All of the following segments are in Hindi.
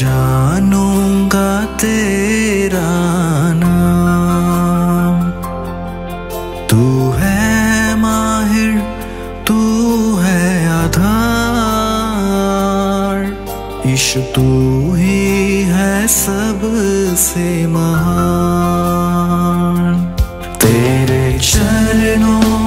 जानूँगा तेरा नाम। तू है माहिर, तू है आधार। ईश तू ही है सबसे महान। तेरे चरणों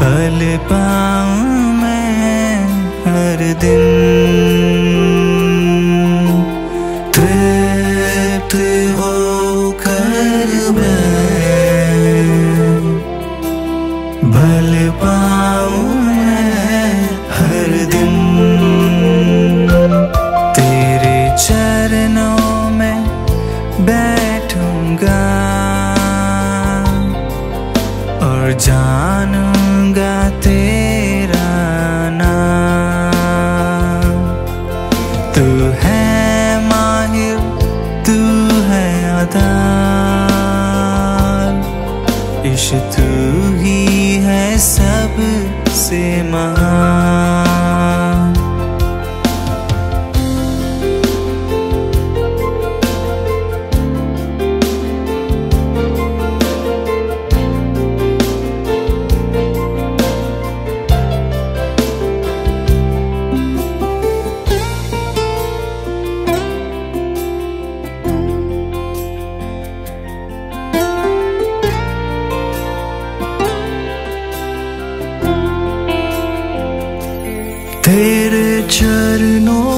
पल पाऊँ मैं हर दिन। तृप्त हो कर मैं बल पाऊँ सबसे महा तेरे चरणों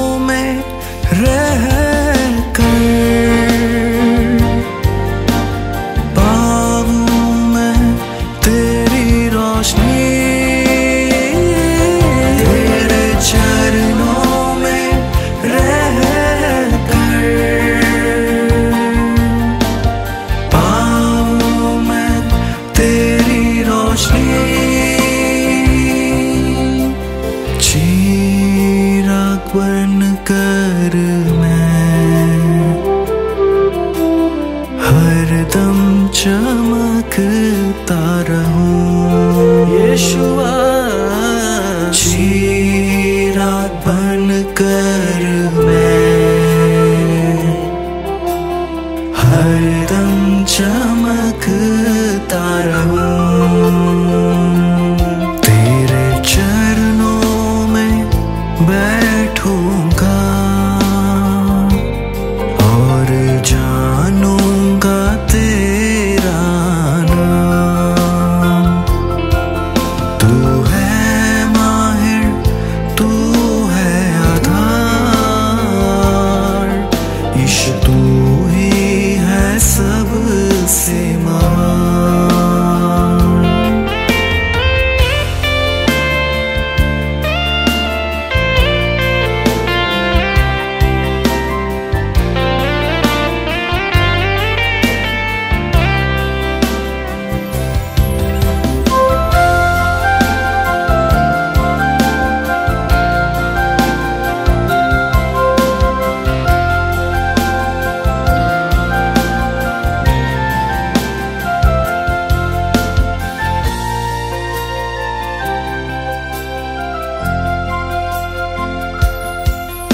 good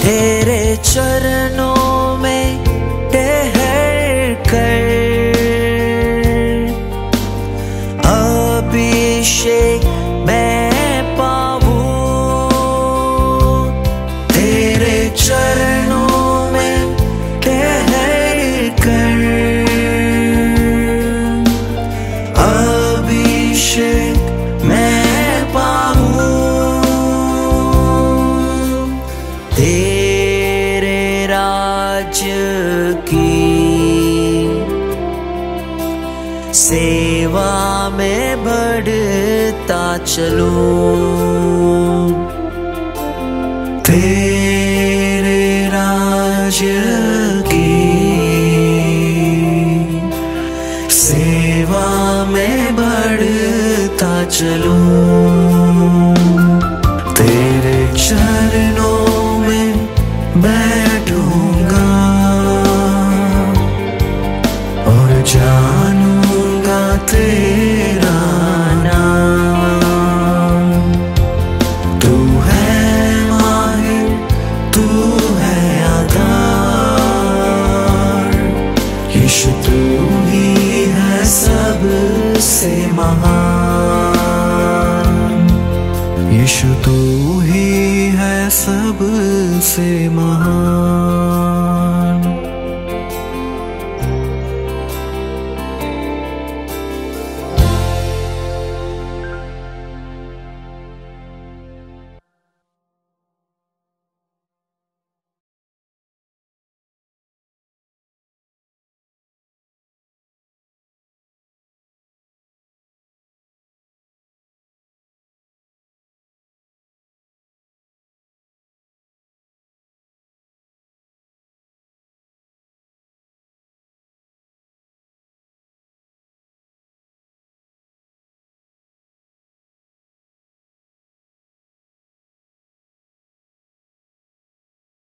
तेरे चरणों में ठहर कर। अभिषेक मैं पाऊ। तेरे चरणों में ठहर कर। अभिषेक मैं पाऊ। तेरे सेवा में बढ़ता चलो। तेरे राज की सेवा में बढ़ता चलो। महा